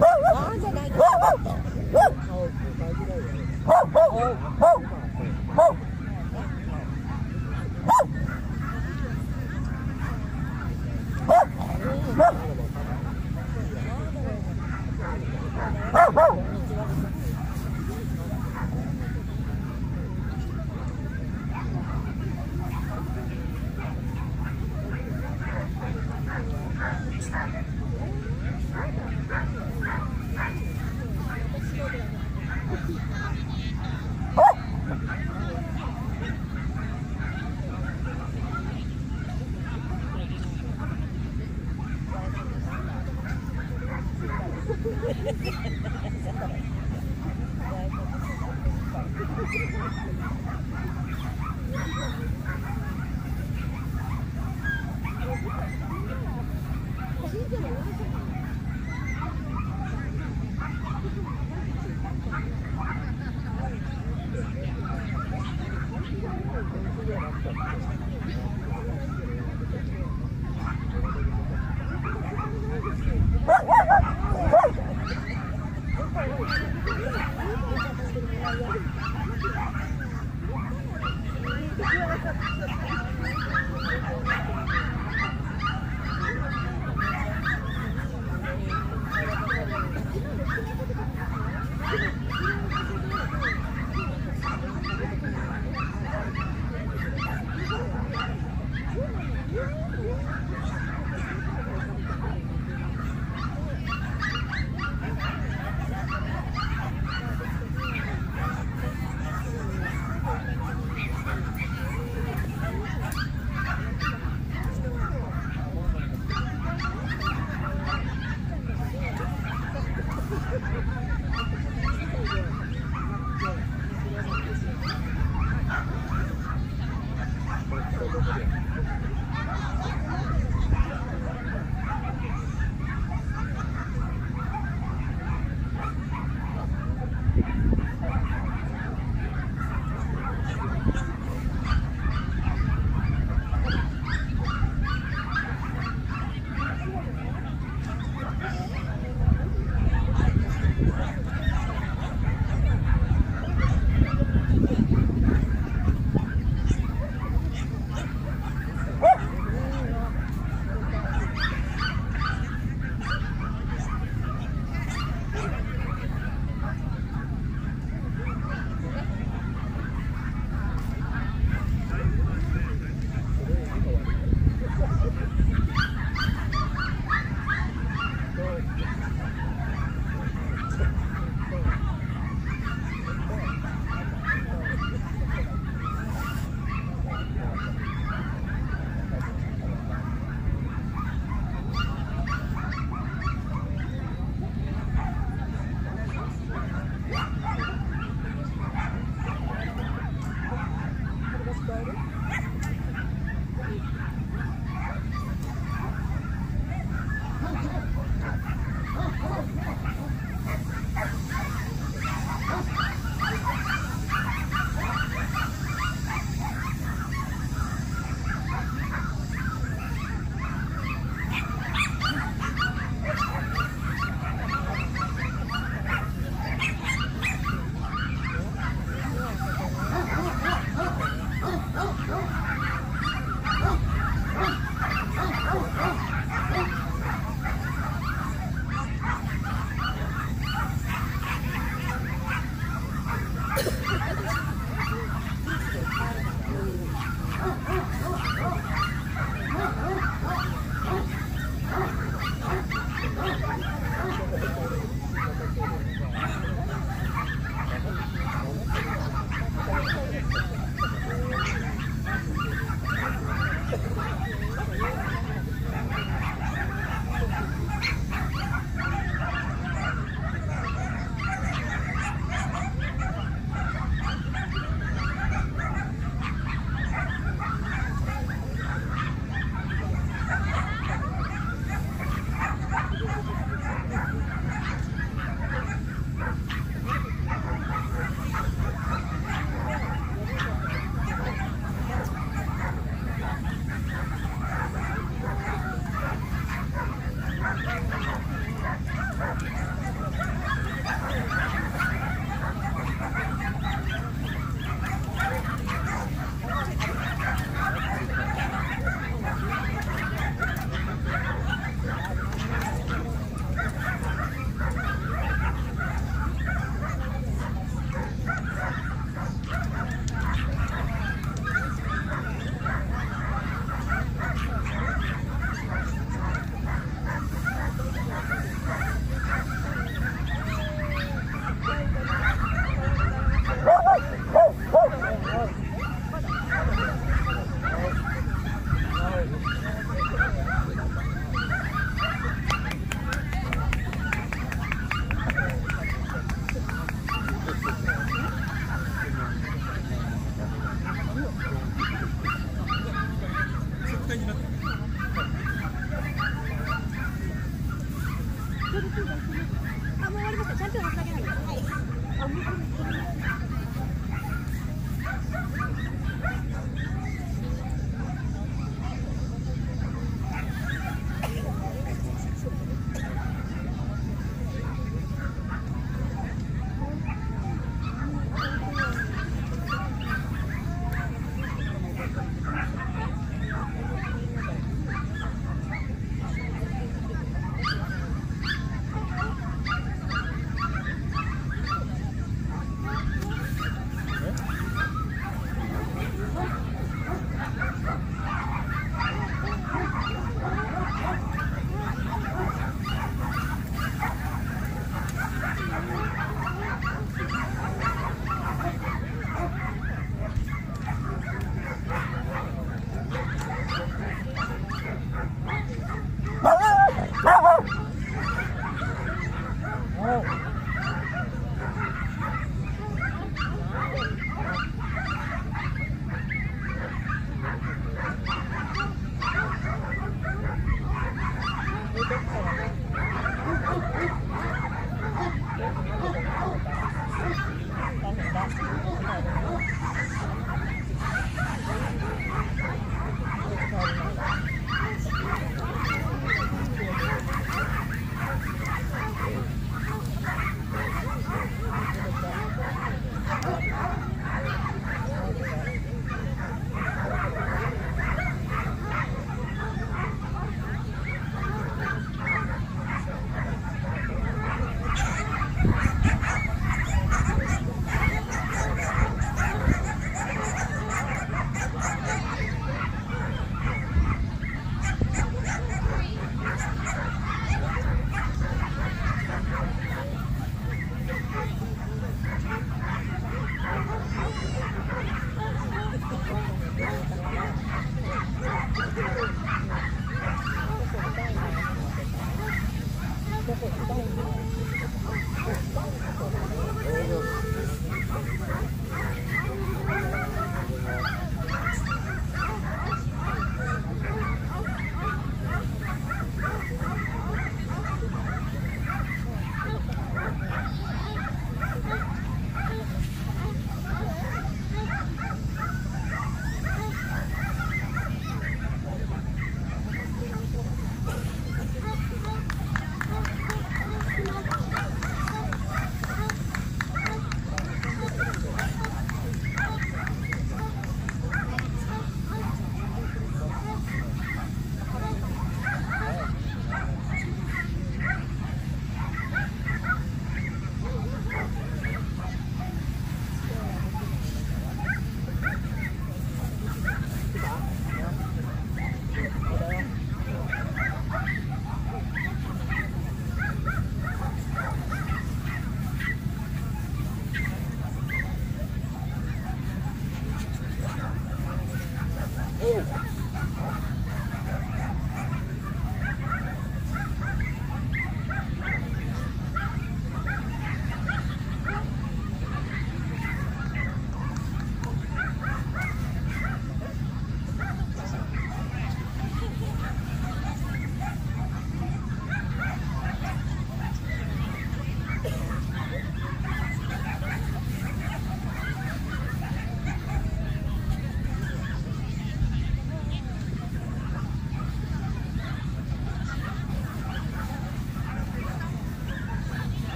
Đó, ra đây. Thôi,